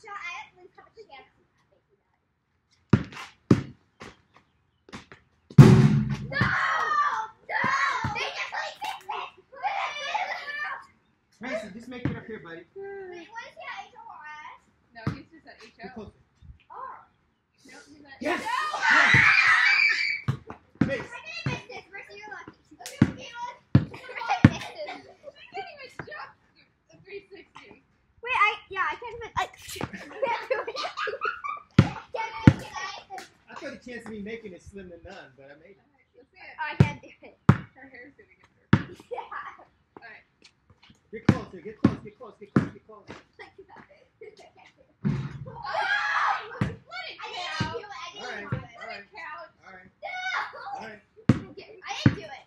siya at least have to get No! No! They definitely fixed it! Mason, just make it up here, buddy. Wait, what is that? HOS? No, he's just at Get HO. closer. Oh. No, he's at Yes! No! Mace. I didn't miss this. Mercy, you're lucky. Okay, okay, let's. I missed this. You can't even jump a 360. Wait, I yeah, I can't even. I can't do it. Can't do it. I thought the chance of me making it slim to none, but I made it. Alright, let's see it. I can't do it. Her hair's gonna get dirty. Yeah. Get closer, get close, get close, get close, get close. Like that. Oh! I Let it didn't do it. I didn't Alright. do it. Let it count. All right, No. all right. I didn't do it.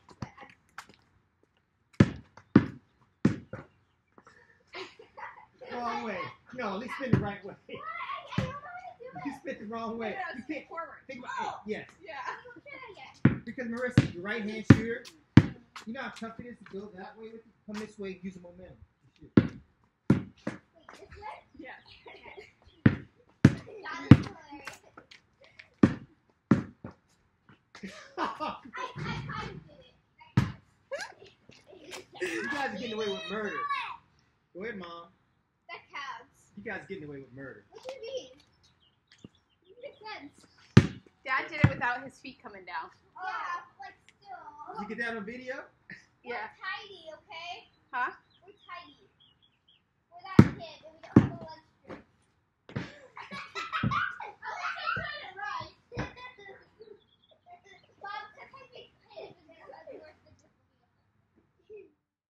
Wrong way. No, at least spin the right way. Why? I, I don't know how to do You it. spin the wrong way. Yeah, You spin can't forward. think about it. Yes, Yeah. I'm trying it. because Marissa, your right hand shooter. You know how tough it is to go that way with it? Come this way, use the momentum. shoot. Wait, this way? Yeah. That is hilarious. I, I, I did it. you guys are getting away with murder. Go ahead, mom. That counts. You guys are getting away with murder. What do you mean? It makes sense. Dad did it without his feet coming down. Yeah, like still. You get that on video? Yeah. Tidy, okay?